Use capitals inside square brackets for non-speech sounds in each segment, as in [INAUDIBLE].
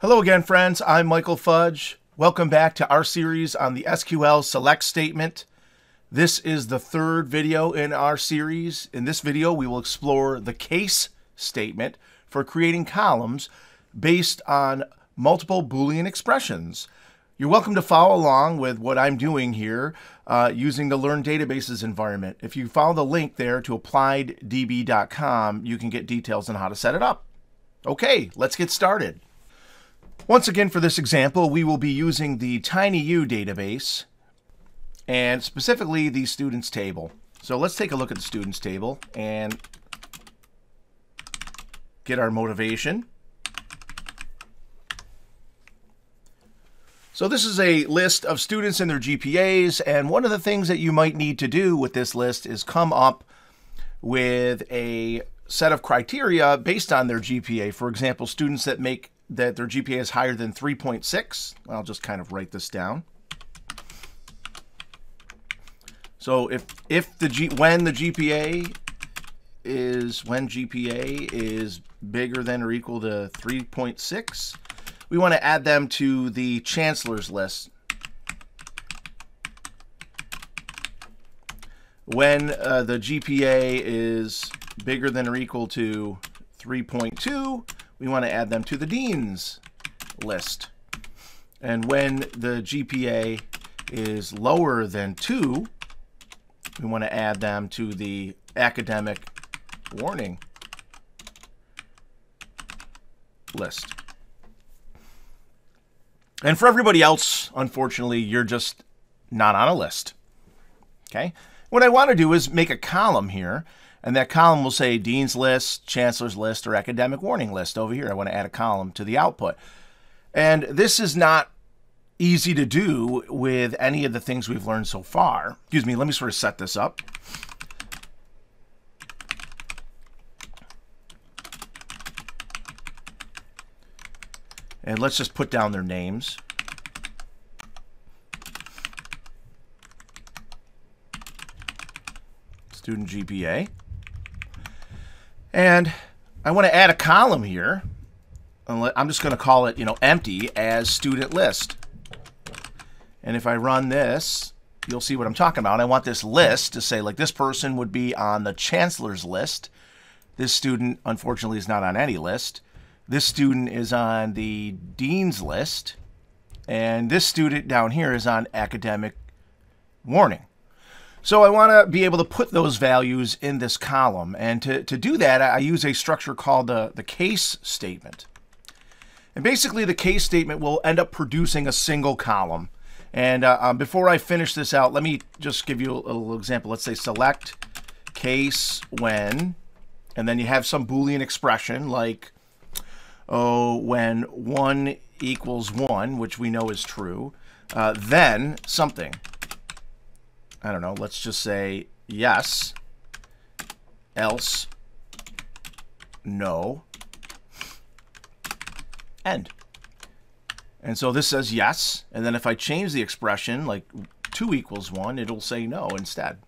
Hello again, friends. I'm Michael Fudge. Welcome back to our series on the SQL select statement. This is the third video in our series. In this video, we will explore the case statement for creating columns based on multiple Boolean expressions. You're welcome to follow along with what I'm doing here uh, using the Learn Databases environment. If you follow the link there to applieddb.com, you can get details on how to set it up. Okay, let's get started. Once again, for this example, we will be using the TinyU database and specifically the students table. So let's take a look at the students table and get our motivation. So this is a list of students and their GPAs, and one of the things that you might need to do with this list is come up with a set of criteria based on their GPA. For example, students that make that their GPA is higher than 3.6. I'll just kind of write this down. So if if the G when the GPA is when GPA is bigger than or equal to 3.6, we want to add them to the chancellor's list. When uh, the GPA is bigger than or equal to 3.2, we want to add them to the dean's list. And when the GPA is lower than 2, we want to add them to the academic warning list. And for everybody else, unfortunately, you're just not on a list. Okay? What I want to do is make a column here and that column will say Dean's List, Chancellor's List, or Academic Warning List over here. I want to add a column to the output. And this is not easy to do with any of the things we've learned so far. Excuse me, let me sort of set this up. And let's just put down their names. Student GPA. And I want to add a column here. I'm just going to call it, you know, empty as student list. And if I run this, you'll see what I'm talking about. I want this list to say, like, this person would be on the chancellor's list. This student, unfortunately, is not on any list. This student is on the dean's list. And this student down here is on academic warning. So I want to be able to put those values in this column. And to, to do that, I use a structure called the, the case statement. And basically, the case statement will end up producing a single column. And uh, um, before I finish this out, let me just give you a, little example. Let's say select case when, and then you have some Boolean expression like, oh, when 1 equals 1, which we know is true, uh, then something. I don't know, let's just say yes, else, no, end. And so this says yes, and then if I change the expression, like 2 equals 1, it'll say no instead.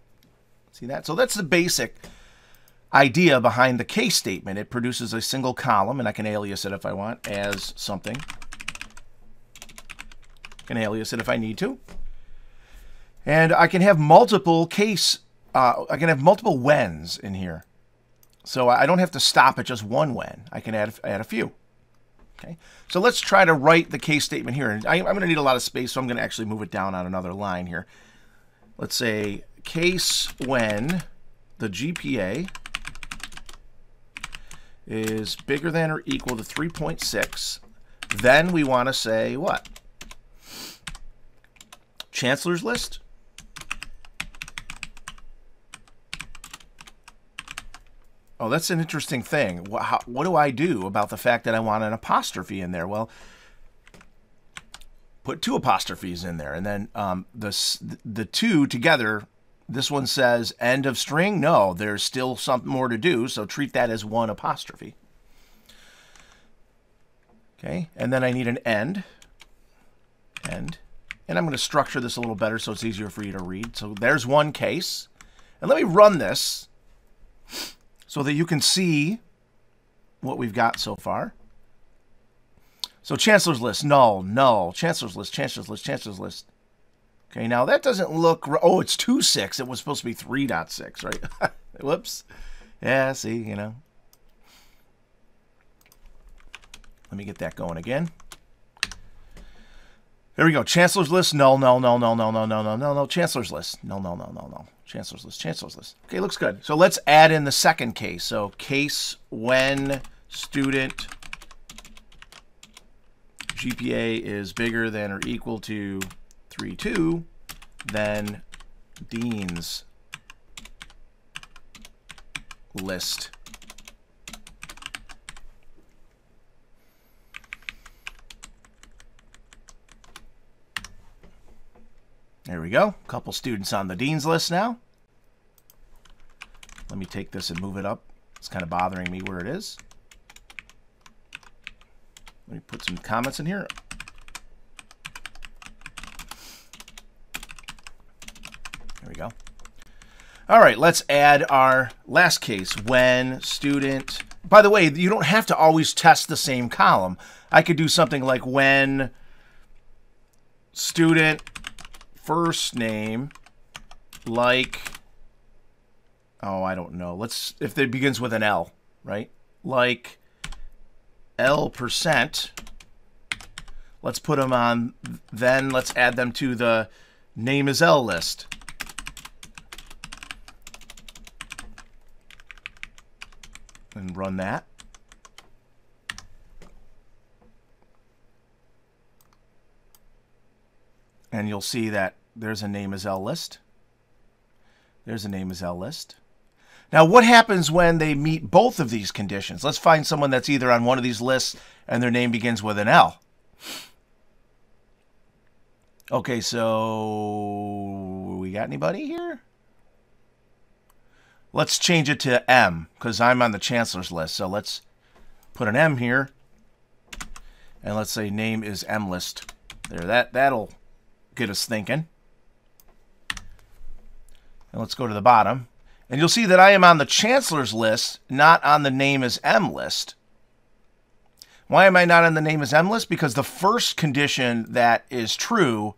See that? So that's the basic idea behind the case statement. It produces a single column, and I can alias it if I want as something. Can alias it if I need to. And I can have multiple case, uh, I can have multiple whens in here. So I don't have to stop at just one when. I can add, add a few. Okay, so let's try to write the case statement here. I, I'm going to need a lot of space, so I'm going to actually move it down on another line here. Let's say case when the GPA is bigger than or equal to 3.6, then we want to say what? Chancellor's list? Oh, that's an interesting thing. What, how, what do I do about the fact that I want an apostrophe in there? Well, put two apostrophes in there, and then um, the the two together. This one says end of string. No, there's still something more to do, so treat that as one apostrophe. Okay, and then I need an end. End. And I'm going to structure this a little better so it's easier for you to read. So there's one case. And let me run this so that you can see what we've got so far. So chancellor's list, null, null, chancellor's list, chancellor's list, chancellor's list. Okay, now that doesn't look, oh, it's 2.6. It was supposed to be 3.6, right? Whoops. Yeah, see, you know. Let me get that going again. There we go. Chancellor's list. No, no, no, no, no, no, no, no, no, no. Chancellor's list. No, no, no, no, no. Chancellor's list. Chancellor's list. Okay, looks good. So let's add in the second case. So case when student GPA is bigger than or equal to 3.2, then Dean's list. There we go. A couple students on the Dean's list now. Let me take this and move it up. It's kind of bothering me where it is. Let me put some comments in here. There we go. All right, let's add our last case. When student... By the way, you don't have to always test the same column. I could do something like when student first name like... Oh, I don't know. Let's... If it begins with an L, right? Like L percent. Let's put them on, then let's add them to the name is L list. And run that. And you'll see that there's a name is L list. There's a name is L list. Now, what happens when they meet both of these conditions? Let's find someone that's either on one of these lists and their name begins with an L. Okay, so we got anybody here? Let's change it to M because I'm on the chancellor's list. So let's put an M here. And let's say name is M list. There, that, that'll get us thinking. And let's go to the bottom. And you'll see that I am on the chancellor's list, not on the name as M list. Why am I not on the name as M list? Because the first condition that is true,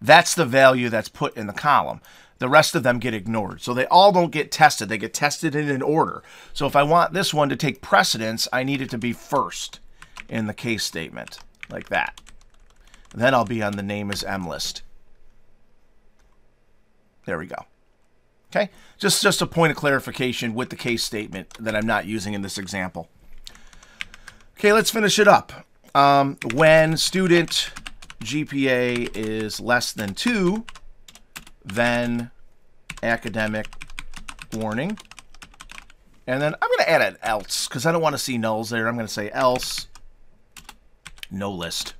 that's the value that's put in the column. The rest of them get ignored. So they all don't get tested. They get tested in an order. So if I want this one to take precedence, I need it to be first in the case statement, like that. Then I'll be on the name as M list. There we go. Okay, just, just a point of clarification with the case statement that I'm not using in this example. Okay, let's finish it up. Um, when student GPA is less than 2, then academic warning. And then I'm going to add an else because I don't want to see nulls there. I'm going to say else, no list.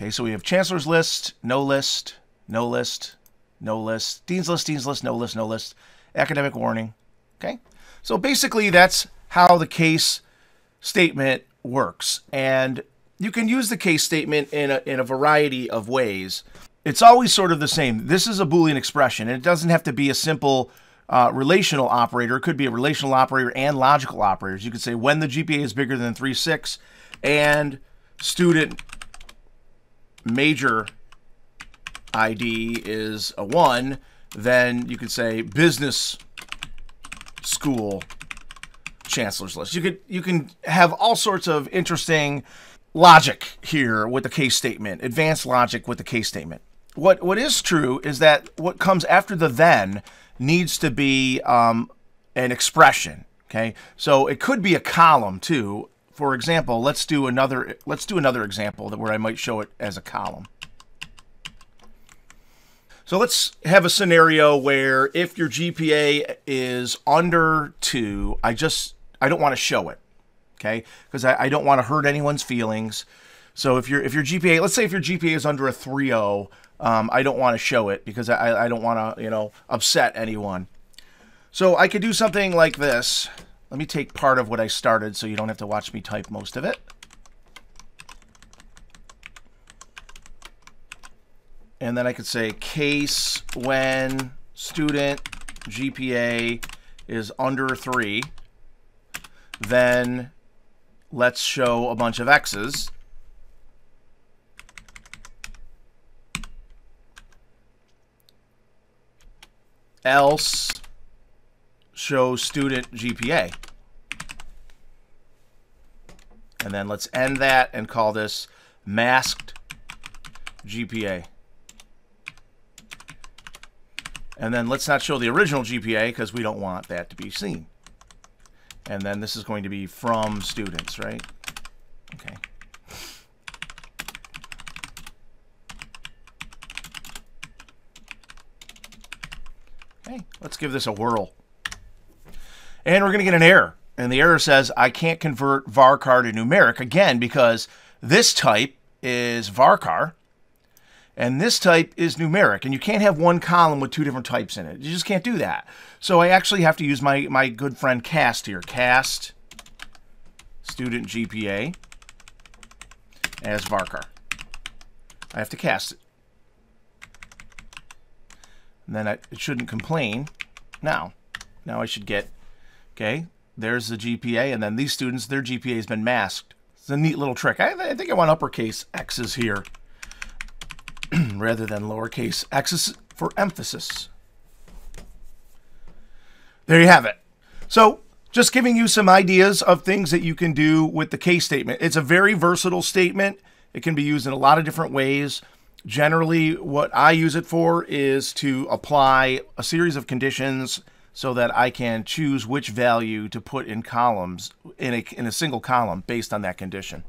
Okay, so we have Chancellor's list, no list, no list, no list, Dean's list, Dean's list, no list, no list, academic warning. Okay, so basically that's how the case statement works. And you can use the case statement in a, in a variety of ways. It's always sort of the same. This is a Boolean expression, and it doesn't have to be a simple uh, relational operator. It could be a relational operator and logical operators. You could say when the GPA is bigger than 3.6 and student major ID is a 1, then you could say business school chancellor's list. You could you can have all sorts of interesting logic here with the case statement, advanced logic with the case statement. What what is true is that what comes after the then needs to be um, an expression. Okay, so it could be a column too for example, let's do another let's do another example that where I might show it as a column. So let's have a scenario where if your GPA is under 2, I just I don't want to show it. Okay? Because I, I don't want to hurt anyone's feelings. So if your if your GPA, let's say if your GPA is under a 3.0, um, I don't want to show it because I, I don't want to, you know, upset anyone. So I could do something like this. Let me take part of what I started so you don't have to watch me type most of it. And then I could say case when student GPA is under 3, then let's show a bunch of x's. Else show student GPA. And then let's end that and call this masked GPA. And then let's not show the original GPA because we don't want that to be seen. And then this is going to be from students, right? Okay. Okay, let's give this a whirl. And we're going to get an error. And the error says, I can't convert varchar to numeric, again, because this type is varchar, and this type is numeric. And you can't have one column with two different types in it. You just can't do that. So I actually have to use my, my good friend cast here. Cast student GPA as varchar. I have to cast it. And then I, it shouldn't complain. Now, now I should get, okay, there's the GPA, and then these students, their GPA has been masked. It's a neat little trick. I, I think I want uppercase X's here [CLEARS THROAT] rather than lowercase x's for emphasis. There you have it. So just giving you some ideas of things that you can do with the case statement. It's a very versatile statement. It can be used in a lot of different ways. Generally, what I use it for is to apply a series of conditions so that I can choose which value to put in columns in a, in a single column based on that condition.